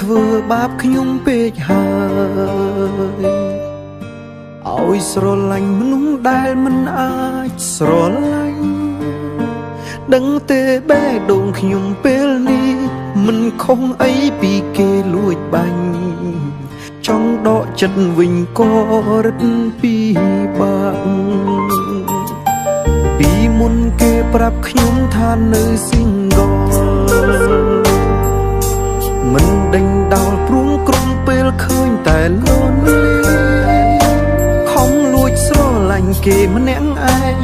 ធ្វើបាបខ្ញុំពេកហើយឲ្យស្រឡាញ់មនុស្សដែលមិនអាចស្រឡាញ់ដឹងទេបេះដូងខ្ញុំពេលនេះមិនខុសអីពីគេលួចបាញ់ចង់ដកចិត្តវិញក៏រឹតពីបាក់ពីមុនគេប្រាប់ខ្ញុំថានៅ single មិនដេញដោលព្រួងក្រុមពេលឃើញតែលន់ខំលួចស្រឡាញ់គេម្នាក់ឯង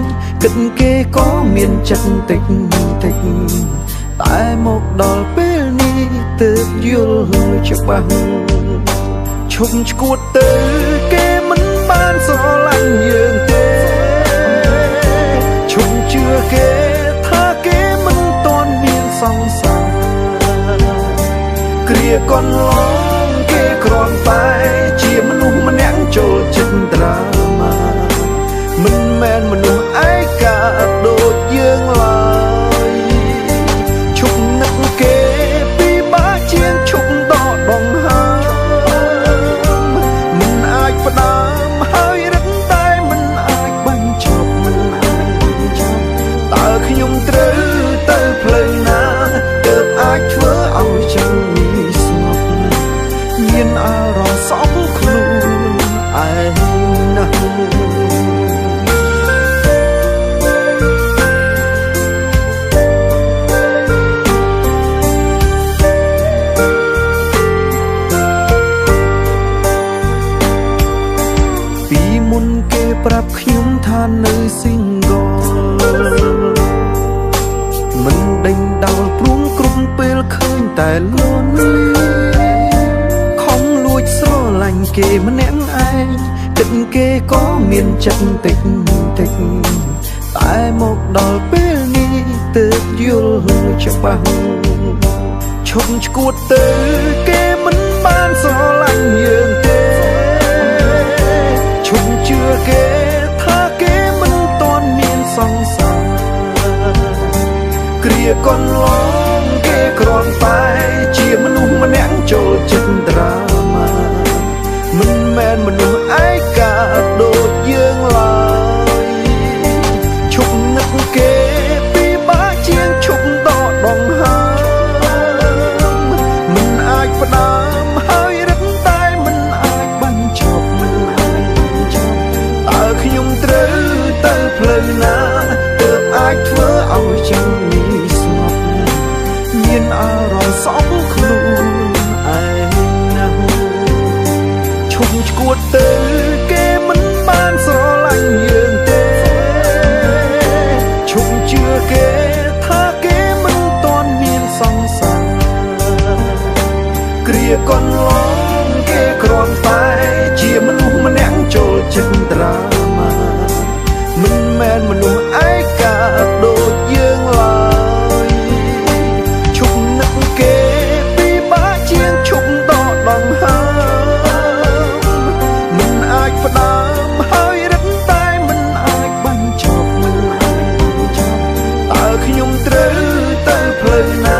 គិតគេក៏មានចិត្តតិចតិចតែមកដល់ពេលនេះទើបយល់ច្បាស់ឈប់ឈួតទៅ កន្លងគេគ្រាន់តែជាមនុស្សម្នាក់ចូល មុនគេប្រាប់ខ្ញុំថានៅ single មិនដេញដោលព្រួងគ្រប់ពេលឃើញតែលន់លាញ់គេម្នាក់ឯងគិតគេក៏មានចិត្តតិចតិចតែមកដល់ពេលនេះទើបយល់ច្បាស់ឈប់ឈួតទៅគេ កន្លងគេគ្រាន់តែជាមនុស្សម្នាក់ចូលចិត្តត្រាមិ មានអារម្មណ៍សោកខ្លួនឈួតទៅគេមិនបានស្រឡាញ់យើងទេឈប់ជឿគេថាគេមិនតន់មានសង្សារគ្រាកន្លងគេគ្រាន់តែជាមនុស្សម្នាក់ចូលចិត្តត្រាម៉ាមិនមែនមនុស្ស បញ្